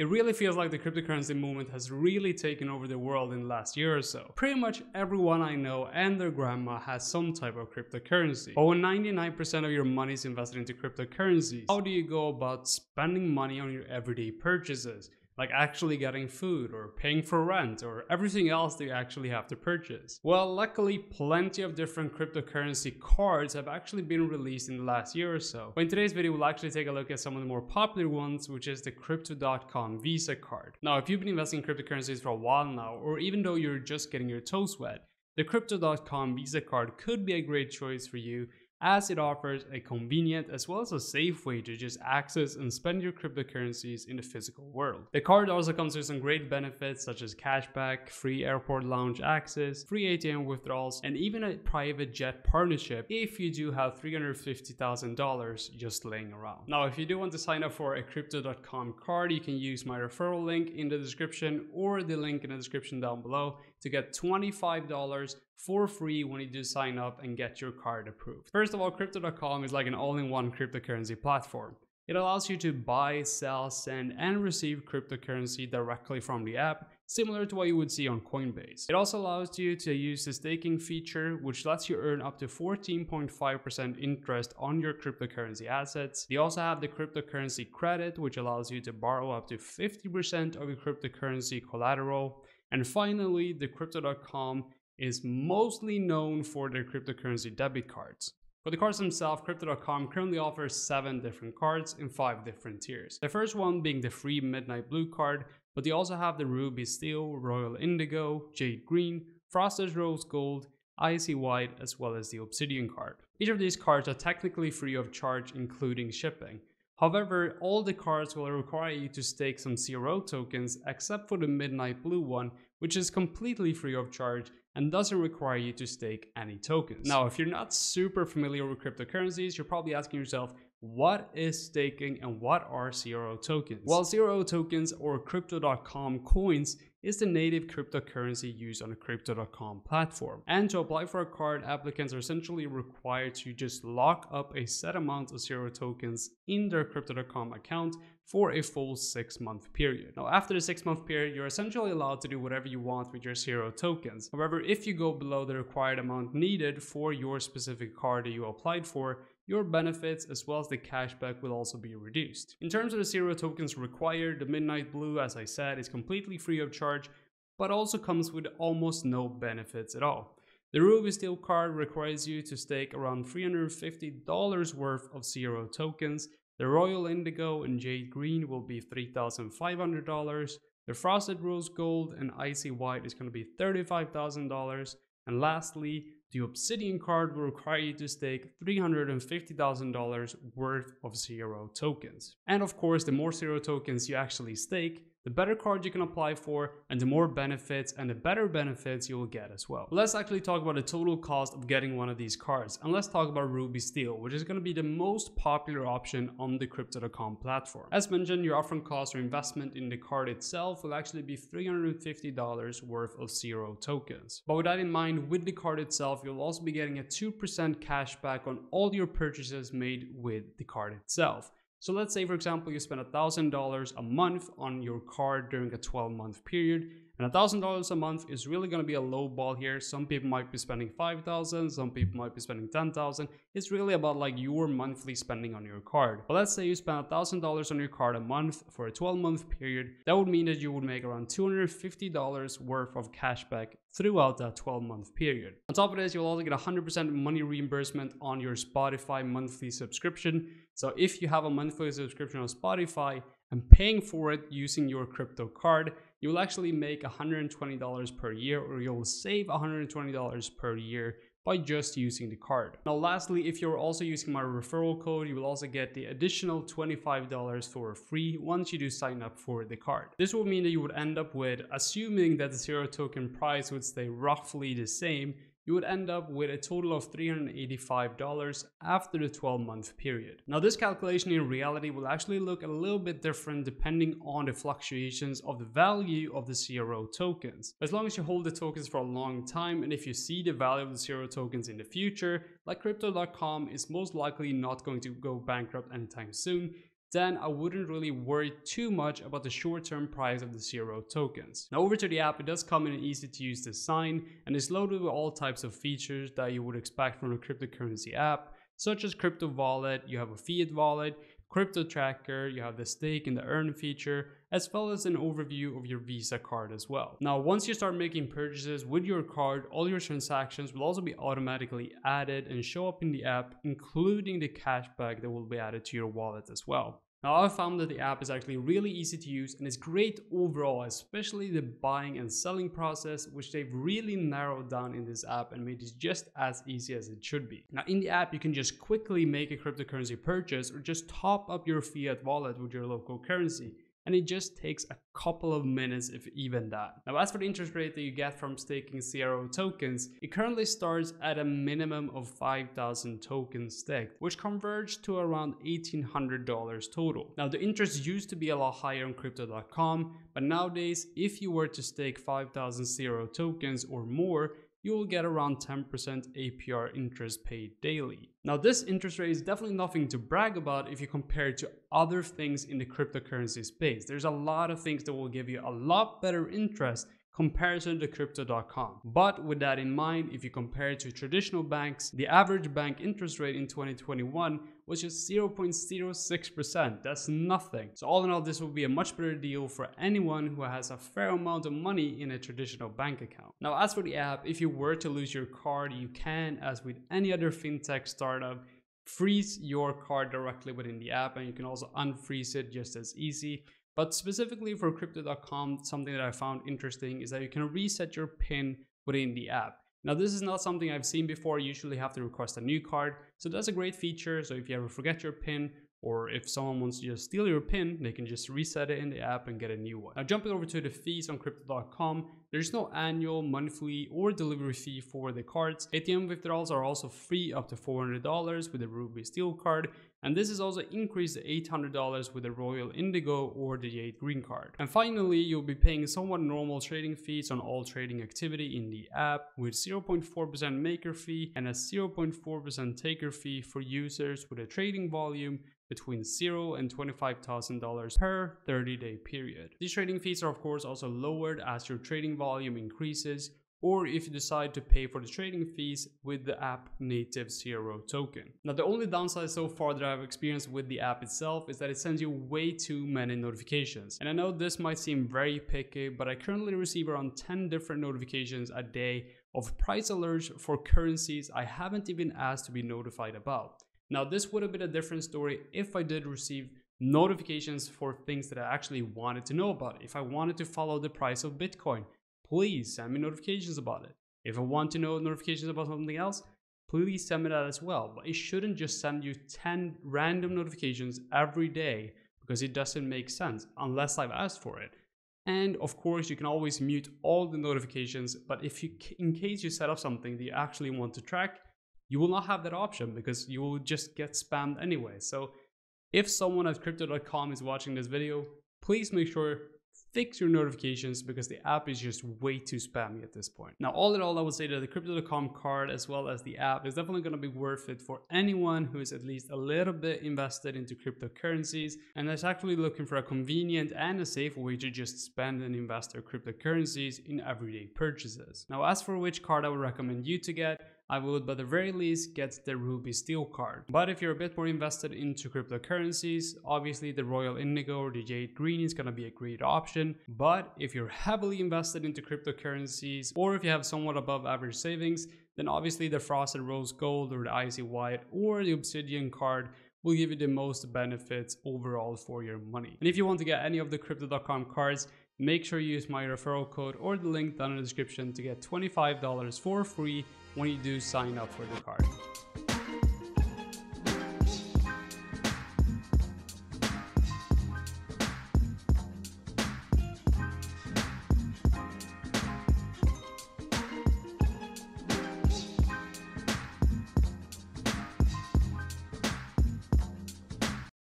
It really feels like the cryptocurrency movement has really taken over the world in the last year or so. Pretty much everyone I know and their grandma has some type of cryptocurrency. But when 99% of your money is invested into cryptocurrencies, how do you go about spending money on your everyday purchases? Like actually getting food or paying for rent or everything else that you actually have to purchase. Well, luckily, plenty of different cryptocurrency cards have actually been released in the last year or so. But in today's video, we'll actually take a look at some of the more popular ones, which is the Crypto.com Visa card. Now, if you've been investing in cryptocurrencies for a while now, or even though you're just getting your toes wet, the Crypto.com Visa card could be a great choice for you as it offers a convenient as well as a safe way to just access and spend your cryptocurrencies in the physical world. The card also comes with some great benefits such as cashback, free airport lounge access, free ATM withdrawals, and even a private jet partnership if you do have $350,000 just laying around. Now, if you do want to sign up for a Crypto.com card, you can use my referral link in the description or the link in the description down below to get $25 for free when you do sign up and get your card approved. First of all, Crypto.com is like an all-in-one cryptocurrency platform. It allows you to buy, sell, send, and receive cryptocurrency directly from the app, similar to what you would see on Coinbase. It also allows you to use the staking feature, which lets you earn up to 14.5% interest on your cryptocurrency assets. They also have the cryptocurrency credit, which allows you to borrow up to 50% of your cryptocurrency collateral. And finally, the Crypto.com is mostly known for their cryptocurrency debit cards. For the cards themselves, Crypto.com currently offers 7 different cards in 5 different tiers. The first one being the free Midnight Blue card, but they also have the Ruby Steel, Royal Indigo, Jade Green, Frosted Rose Gold, Icy White, as well as the Obsidian card. Each of these cards are technically free of charge including shipping. However, all the cards will require you to stake some CRO tokens except for the Midnight Blue one, which is completely free of charge and doesn't require you to stake any tokens. Now, if you're not super familiar with cryptocurrencies, you're probably asking yourself, what is staking and what are CRO tokens? Well, CRO tokens or Crypto.com coins is the native cryptocurrency used on the Crypto.com platform. And to apply for a card, applicants are essentially required to just lock up a set amount of CRO tokens in their Crypto.com account for a full six month period. Now, after the six month period, you're essentially allowed to do whatever you want with your CRO tokens. However, if you go below the required amount needed for your specific card that you applied for, your benefits as well as the cashback will also be reduced. In terms of the CRO tokens required, the Midnight Blue, as I said, is completely free of charge, but also comes with almost no benefits at all. The Ruby Steel card requires you to stake around $350 worth of CRO tokens. The Royal Indigo and Jade Green will be $3,500. The Frosted Rose Gold and Icy White is going to be $35,000. And lastly, the Obsidian card will require you to stake $350,000 worth of CRO tokens. And of course, the more CRO tokens you actually stake, the better card you can apply for and the more benefits and the better benefits you will get as well. Let's actually talk about the total cost of getting one of these cards and let's talk about Ruby Steel, which is going to be the most popular option on the Crypto.com platform. As mentioned, your upfront cost or investment in the card itself will actually be $350 worth of CRO tokens. But with that in mind, with the card itself, you'll also be getting a 2% cashback on all your purchases made with the card itself. So let's say, for example, you spend $1,000 a month on your card during a 12 month period and $1,000 a month is really going to be a low ball here. Some people might be spending 5,000, some people might be spending 10,000. It's really about like your monthly spending on your card. But let's say you spend $1,000 on your card a month for a 12 month period. That would mean that you would make around $250 worth of cashback throughout that 12 month period. On top of this, you'll also get 100% money reimbursement on your Spotify monthly subscription. So if you have a monthly subscription on Spotify and paying for it using your crypto card, you'll actually make $120 per year or you'll save $120 per year by just using the card. Now lastly, if you're also using my referral code, you will also get the additional $25 for free once you do sign up for the card. This will mean that you would end up with, assuming that the CRO token price would stay roughly the same, you would end up with a total of $385 after the 12 month period. Now this calculation in reality will actually look a little bit different depending on the fluctuations of the value of the CRO tokens. As long as you hold the tokens for a long time and if you see the value of the CRO tokens in the future, like crypto.com is most likely not going to go bankrupt anytime soon, then I wouldn't really worry too much about the short-term price of the CRO tokens. Now over to the app, it does come in an easy to use design and is loaded with all types of features that you would expect from a cryptocurrency app, such as crypto wallet, you have a fiat wallet, crypto tracker, you have the stake and the earn feature, as well as an overview of your Visa card as well. Now, once you start making purchases with your card, all your transactions will also be automatically added and show up in the app, including the cashback that will be added to your wallet as well. Now I found that the app is actually really easy to use and is great overall, especially the buying and selling process, which they've really narrowed down in this app and made it just as easy as it should be. Now in the app, you can just quickly make a cryptocurrency purchase or just top up your fiat wallet with your local currency and it just takes a couple of minutes if even that. Now as for the interest rate that you get from staking CRO tokens, it currently starts at a minimum of 5,000 tokens staked, which converges to around $1,800 total. Now the interest used to be a lot higher on crypto.com, but nowadays if you were to stake 5,000 CRO tokens or more, you will get around 10% APR interest paid daily. Now this interest rate is definitely nothing to brag about if you compare it to other things in the cryptocurrency space. There's a lot of things that will give you a lot better interest comparison to crypto.com. But with that in mind, if you compare it to traditional banks, the average bank interest rate in 2021 was just 0.06%. That's nothing. So all in all, this will be a much better deal for anyone who has a fair amount of money in a traditional bank account. Now, as for the app, if you were to lose your card, you can, as with any other fintech startup, freeze your card directly within the app and you can also unfreeze it just as easy. But specifically for crypto.com, something that I found interesting is that you can reset your PIN within the app. Now this is not something I've seen before, you usually have to request a new card. So that's a great feature. So if you ever forget your PIN or if someone wants to just steal your PIN, they can just reset it in the app and get a new one. Now jumping over to the fees on crypto.com, there's no annual, monthly, or delivery fee for the cards. ATM withdrawals are also free up to $400 with the Ruby Steel card, and this is also increased to $800 with the Royal Indigo or the Jade Green card. And finally, you'll be paying somewhat normal trading fees on all trading activity in the app with 0.4% maker fee and a 0.4% taker fee for users with a trading volume between 0 and $25,000 per 30 day period. These trading fees are of course also lowered as your trading volume increases or if you decide to pay for the trading fees with the app native CRO token. Now the only downside so far that I've experienced with the app itself is that it sends you way too many notifications. And I know this might seem very picky, but I currently receive around 10 different notifications a day of price alerts for currencies I haven't even asked to be notified about. Now, this would have been a different story if I did receive notifications for things that I actually wanted to know about. If I wanted to follow the price of Bitcoin, please send me notifications about it. If I want to know notifications about something else, please send me that as well. But it shouldn't just send you 10 random notifications every day because it doesn't make sense unless I've asked for it. And of course, you can always mute all the notifications, but if you, in case you set up something that you actually want to track, you will not have that option because you will just get spammed anyway. So if someone at crypto.com is watching this video, please make sure fix your notifications because the app is just way too spammy at this point. Now, all in all, I would say that the crypto.com card as well as the app is definitely going to be worth it for anyone who is at least a little bit invested into cryptocurrencies and is actually looking for a convenient and a safe way to just spend and invest their cryptocurrencies in everyday purchases. Now, as for which card I would recommend you to get, I would by the very least get the Ruby Steel card. But if you're a bit more invested into cryptocurrencies, obviously the Royal Indigo or the Jade Green is gonna be a great option. But if you're heavily invested into cryptocurrencies or if you have somewhat above average savings, then obviously the Frosted Rose Gold or the Icy White or the Obsidian card will give you the most benefits overall for your money. And if you want to get any of the crypto.com cards, make sure you use my referral code or the link down in the description to get $25 for free when you do sign up for the card.